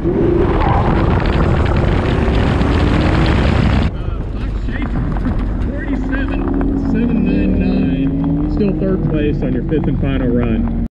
Still third place on your fifth and final run.